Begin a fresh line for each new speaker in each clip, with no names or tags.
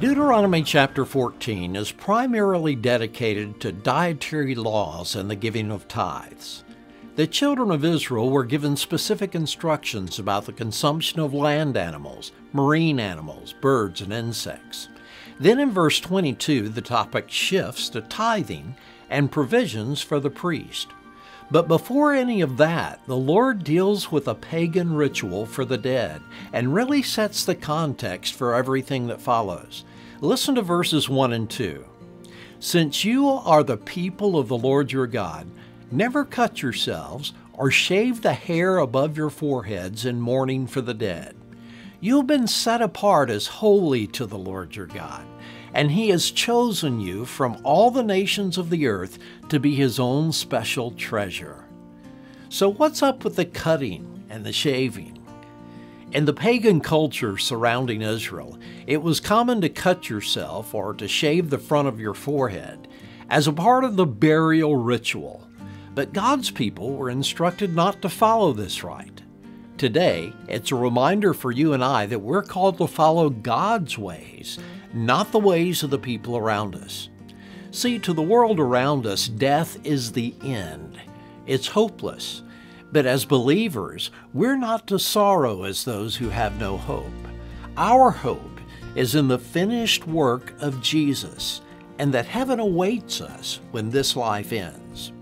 Deuteronomy chapter 14 is primarily dedicated to dietary laws and the giving of tithes. The children of Israel were given specific instructions about the consumption of land animals, marine animals, birds, and insects. Then in verse 22, the topic shifts to tithing and provisions for the priest. But before any of that, the Lord deals with a pagan ritual for the dead and really sets the context for everything that follows. Listen to verses 1 and 2. Since you are the people of the Lord your God, never cut yourselves or shave the hair above your foreheads in mourning for the dead. You have been set apart as holy to the Lord your God, and He has chosen you from all the nations of the earth to be His own special treasure. So, what's up with the cutting and the shaving? In the pagan culture surrounding Israel, it was common to cut yourself or to shave the front of your forehead as a part of the burial ritual. But God's people were instructed not to follow this rite. Today, it's a reminder for you and I that we're called to follow God's ways, not the ways of the people around us. See, to the world around us, death is the end. It's hopeless. But as believers, we're not to sorrow as those who have no hope. Our hope is in the finished work of Jesus, and that heaven awaits us when this life ends.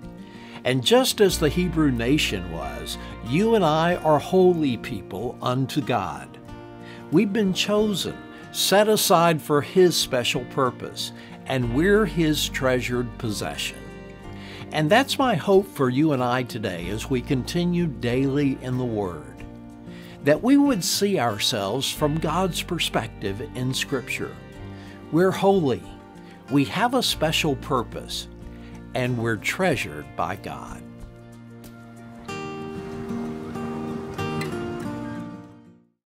And just as the Hebrew nation was, you and I are holy people unto God. We've been chosen, set aside for His special purpose, and we're His treasured possession. And that's my hope for you and I today as we continue daily in the Word. That we would see ourselves from God's perspective in Scripture. We're holy, we have a special purpose, and we're treasured by God.